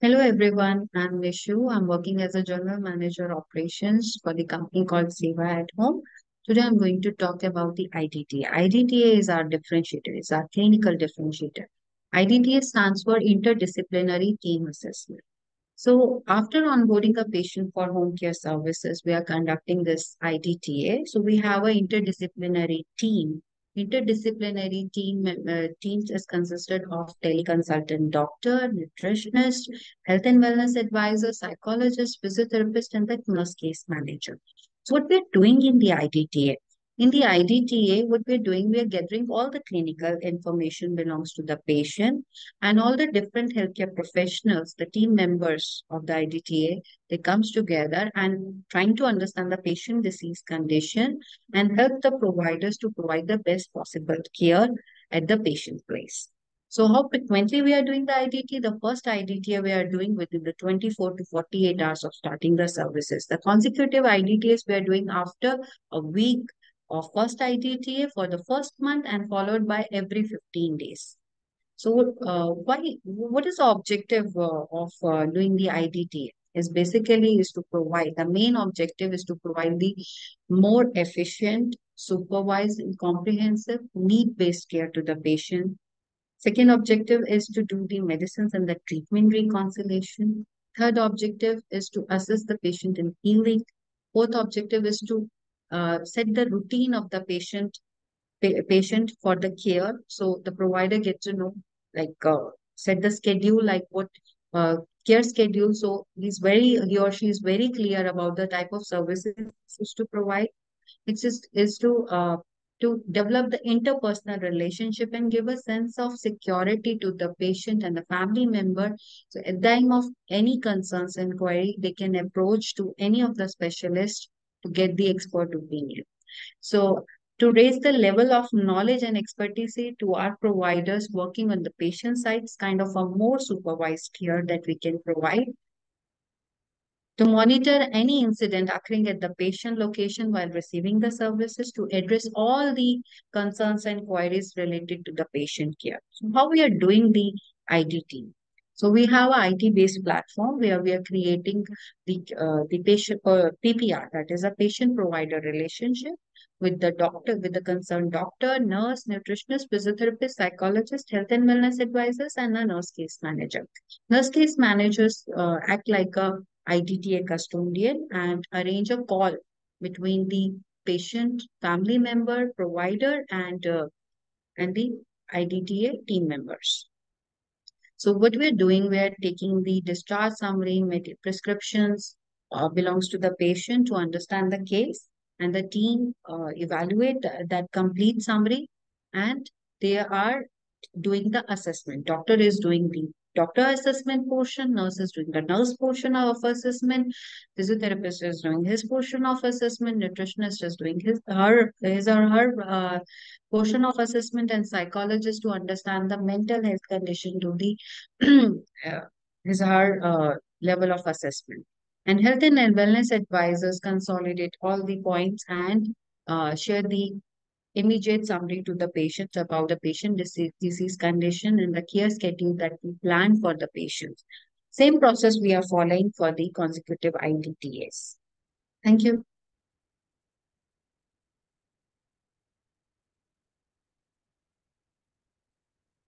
Hello everyone, I'm Nishu. I'm working as a general manager operations for the company called Seva at Home. Today I'm going to talk about the IDTA. IDTA is our differentiator, it's our clinical differentiator. IDTA stands for Interdisciplinary Team Assessment. So after onboarding a patient for home care services, we are conducting this IDTA. So we have an interdisciplinary team Interdisciplinary team uh, teams is consisted of teleconsultant doctor, nutritionist, health and wellness advisor, psychologist, physiotherapist, and the nurse case manager. So what we're doing in the IDTA, in the IDTA, what we're doing, we're gathering all the clinical information belongs to the patient and all the different healthcare professionals, the team members of the IDTA, they comes together and trying to understand the patient disease condition and help the providers to provide the best possible care at the patient place. So how frequently we are doing the IDT? The first IDT we are doing within the 24 to 48 hours of starting the services. The consecutive IDTs we are doing after a week of first IDTA for the first month and followed by every 15 days. So uh, why, what is the objective uh, of uh, doing the IDTA? Is basically is to provide, the main objective is to provide the more efficient, supervised and comprehensive need-based care to the patient. Second objective is to do the medicines and the treatment reconciliation. Third objective is to assist the patient in healing. Fourth objective is to uh, set the routine of the patient pa patient for the care. So the provider gets to know, like uh, set the schedule, like what uh, care schedule. So he's very, he or she is very clear about the type of services is to provide. It's just is to uh, to develop the interpersonal relationship and give a sense of security to the patient and the family member. So at the time of any concerns inquiry, they can approach to any of the specialists to get the expert opinion. So to raise the level of knowledge and expertise to our providers working on the patient side, it's kind of a more supervised care that we can provide. To monitor any incident occurring at the patient location while receiving the services to address all the concerns and queries related to the patient care. So how we are doing the IDT? So we have an IT-based platform where we are creating the uh, the patient uh, PPR, that is a patient-provider relationship with the doctor, with the concerned doctor, nurse, nutritionist, physiotherapist, psychologist, health and wellness advisors, and a nurse case manager. Nurse case managers uh, act like a IDTA custodian and arrange a call between the patient, family member, provider, and uh, and the IDTA team members. So what we're doing, we're taking the discharge summary, prescriptions uh, belongs to the patient to understand the case and the team uh, evaluate that complete summary and they are doing the assessment. Doctor is doing the doctor assessment portion, nurse is doing the nurse portion of assessment, physiotherapist is doing his portion of assessment, nutritionist is doing his her his or her uh, portion of assessment, and psychologist to understand the mental health condition to the uh, his or her uh, level of assessment. And health and wellness advisors consolidate all the points and uh, share the immediate summary to the patient about the patient disease, disease condition and the care schedule that we plan for the patients. Same process we are following for the consecutive IDTAs. Thank you.